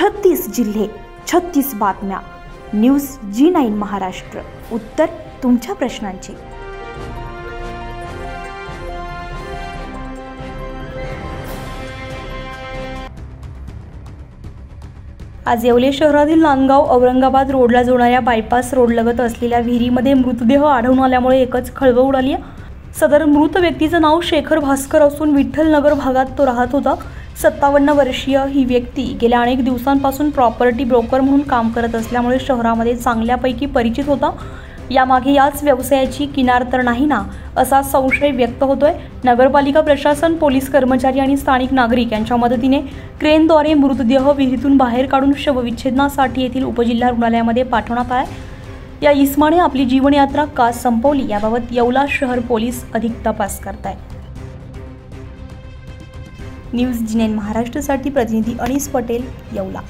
छत्तीस जिल्हे छत्तीस बातम्या. News G nine Maharashtra. उत्तर तुमच्या प्रश्नांची. आज येवले शहरातील नांदगाव औरंगाबाद रोडला जोडणाऱ्या बायपास रोडलगत असलेल्या विहिरीमध्ये मृतदेह आढळून आल्यामुळे एकच खळबळ उडाली आहे. सदर मृत व्यक्तीचं नाव शेखर भास्कर असून विठ्ठलनगर भागात तो राहत होता. सत्तावन्न वर्षीय ही व्यक्ती गेल्या अनेक दिवसांपासून प्रॉपर्टी ब्रोकर म्हणून काम करत असल्यामुळे शहरामध्ये चांगल्यापैकी परिचित होता. यामागे याच व्यवसायाची किनार तर नाही ना असा संशय व्यक्त होतोय. नगरपालिका प्रशासन पोलीस कर्मचारी आणि स्थानिक नागरिक यांच्या मदतीने क्रेनद्वारे मृतदेह विहिरीतून बाहेर काढून शवविच्छेदनासाठी येथील उपजिल्हा रुग्णालयामध्ये पाठवण्यात आहे या इस्माने आपली जीवनयात्रा का संपवली? याबाबत येवला शहर पोलीस अधिक तपास करतायत. न्यूज जिनेन महाराष्ट्रसाठी प्रतिनिधी अनिस पटेल येवला.